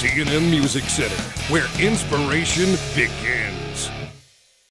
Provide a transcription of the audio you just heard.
CNN Music Center, where inspiration begins.